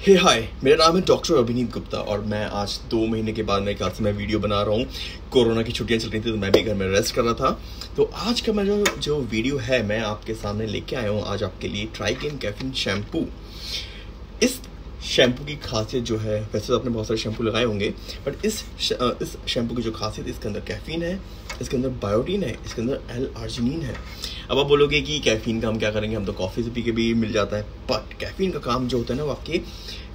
हे hey, हाय मेरा नाम है डॉक्टर अभिनीत गुप्ता और मैं आज दो महीने के बाद मेरे ख्याल से मैं वीडियो बना रहा हूँ। कोरोना की छुट्टियाँ चल रही थी तो मैं भी घर में रेस्ट कर रहा था। तो आज का मेरा जो जो वीडियो है मैं आपके सामने लेके आया हूँ आज आपके लिए ट्राइकेन कैफिन शैम्पू इस शैम्पू की खासियत जो है वैसे तो आपने बहुत सारे शैम्पू लगाए होंगे बट इस इस शैम्पू की जो खासियत इसके अंदर कैफीन है इसके अंदर बायोटीन है इसके अंदर एल आर्जिनिन है। अब आप बोलोगे कि कैफीन का हम क्या करेंगे? हम तो कॉफ़ी से पी के भी मिल जाता है। बट कैफीन का काम जो होता है ना, वो आपके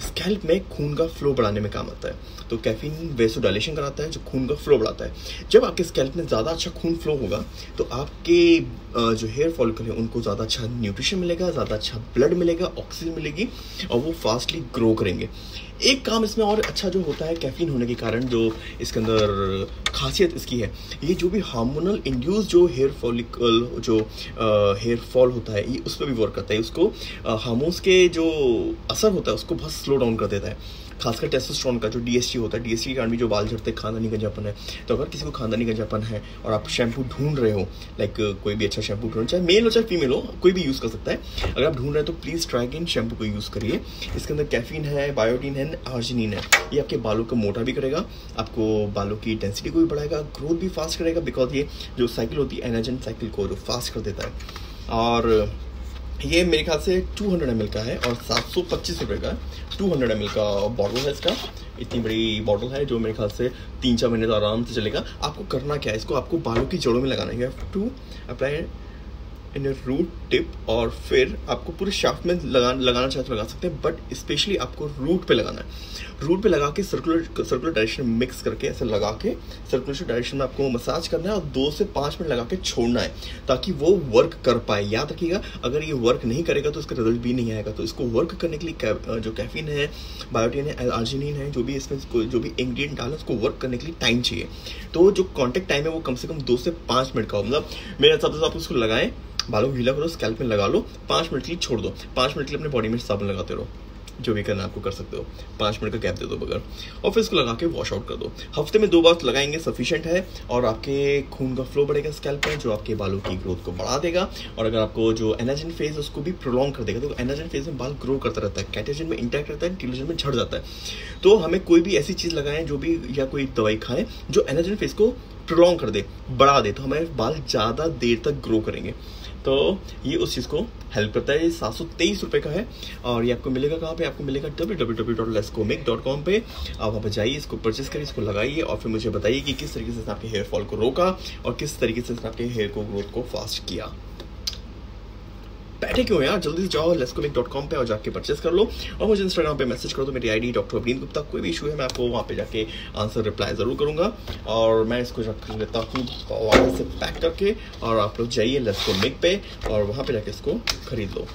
स्कैल्प में खून का फ्लो बढ़ाने में काम आता है। तो कैफीन वेसोडाइलेशन कराता है, जो खून का फ्लो बढ़ाता है। जब आपके स्कैल्प में ज़्यादा अच्छा खून फ्लो होगा तो आपके जो हेयर फॉलिकल है, उनको ज़्यादा अच्छा न्यूट्रिशन मिलेगा, ज़्यादा अच्छा ब्लड मिलेगा ऑक्सीजन मिलेगी, और वो फास्टली ग्रो करेंगे। एक काम इसमें और अच्छा जो होता है कैफीन होने के कारण जो इसके अंदर खासियत इसकी है, ये जो भी हार्मोनल इंड्यूस जो हेयर फॉलिकल जो हेयर फॉल होता है, ये उस पर भी वर्क करता है। उसको हार्मोन्स के जो असर होता है, उसको बहुत स्लो डाउन कर देता है। खासकर टेस्टोस्टेरोन का जो डीएसटी होता है डीएसटी के कारण भी जो बाल झड़ते हैं, खानदानी गंजापन है। तो अगर किसी को खानदानी गंजापन है और आप शैम्पू ढूंढ रहे हो लाइक कोई भी अच्छा शैम्पू ढूंढ चाहे मेल हो, चाहे फीमेल हो, कोई भी यूज़ कर सकता है। अगर आप ढूंढ रहे हैं तो प्लीज़ ट्राइकिन शैम्पू को यूज़ करिए। इसके अंदर कैफीन है बायोटीन है आर्जिनिन है। ये आपके बालों को मोटा भी करेगा, आपको बालों की डेंसिटी को भी बढ़ाएगा ग्रोथ भी फास्ट करेगा बिकॉज़ ये जो साइकिल होती है एनर्जन साइकिल को जो फास्ट कर देता है। और ये मेरे ख्याल से 200 हंड्रेड का है और सात सौ पच्चीस रुपये का टू हंड्रेड एम का बॉटल है इसका। इतनी बड़ी बॉटल है जो मेरे ख्याल से तीन चार महीने तो आराम से चलेगा। आपको करना क्या है? इसको आपको बालों की जड़ों में लगाना है। To apply in root tip और फिर आपको पूरे शाफ्ट में लगा, लगाना चाहे तो लगा सकते हैं बट स्पेशली आपको रूट पे लगाना है। रूट पे लगा के सर्कुलर सर्कुलर डायरेक्शन में मिक्स करके ऐसे लगा के सर्कुलर डायरेक्शन में आपको मसाज करना है और दो से पाँच मिनट लगा के छोड़ना है, ताकि वो वर्क कर पाए। याद रखिएगा, अगर ये वर्क नहीं करेगा तो इसका रिज़ल्ट भी नहीं आएगा। तो इसको वर्क करने के लिए जो कैफिन है बायोटिन है आर्जिनिन है, जो भी इसमें जो भी इंग्रीडियंट डाला, उसको वर्क करने के लिए टाइम चाहिए। तो जो कॉन्टेक्ट टाइम है वो कम से कम दो से पाँच मिनट का हो। मतलब मेरे हिसाब से आप उसको लगाएँ बालों को गीला करो स्कैल्प में लगा लो, पाँच मिनट के लिए छोड़ दो। पाँच मिनट के लिए अपने बॉडी में साबुन लगाते रहो, जो भी करना आपको कर सकते हो। पाँच मिनट का गैप दे दो बगैर। और फिर इसको लगा के वॉश आउट कर दो। हफ़्ते में दो बार लगाएँगे सफिशियंट है, और आपके खून का फ्लो बढ़ेगा स्कैल्प में जो आपके बालों की ग्रोथ को बढ़ा देगा। और अगर आपको जो एनर्जन फ़ेज़ उसको भी प्रोलॉन्ग कर देगा। तो एनर्जन फ़ेज़ में बाल ग्रो करता रहता है कैटेजन में इंटैक्ट रहता है टीलोजन में झड़ जाता है। तो हमें कोई भी ऐसी चीज़ लगाएँ, जो भी या कोई दवाई खाएँ, जो एनर्जन फ़ेज़ को प्रोलॉन्ग कर दे, बढ़ा दे तो हमारे बाल ज़्यादा देर तक ग्रो करेंगे। तो ये उस चीज़ को हेल्प करता है। ये सात सौ तेईस रुपये का है और ये आपको मिलेगा कहाँ पे? आपको मिलेगा W W W dot लेस्कोमिक dot com पर आप वहाँ पर जाइए, इसको परचेस करिए, इसको लगाइए और फिर मुझे बताइए कि किस तरीके से आपके हेयर फॉल को रोका और किस तरीके से आपके हेयर को ग्रोथ को फास्ट किया। बैठे क्यों यार? जल्दी जाओ लेस्कोमिक डॉट कॉम पर और जाके परचेस कर लो। और मुझे इंस्टाग्राम पे मैसेज कर दो मेरी आईडी डॉक्टर अवनीत गुप्ता, कोई भी इशू है, मैं आपको वहाँ पे जाके आंसर रिप्लाई ज़रूर करूँगा। और मैं इसको रख लेता हूँ वहाँ से पैक करके। और आप लोग जाइए लेस्कोमिक पे और वहाँ पर जाके इसको खरीद लो।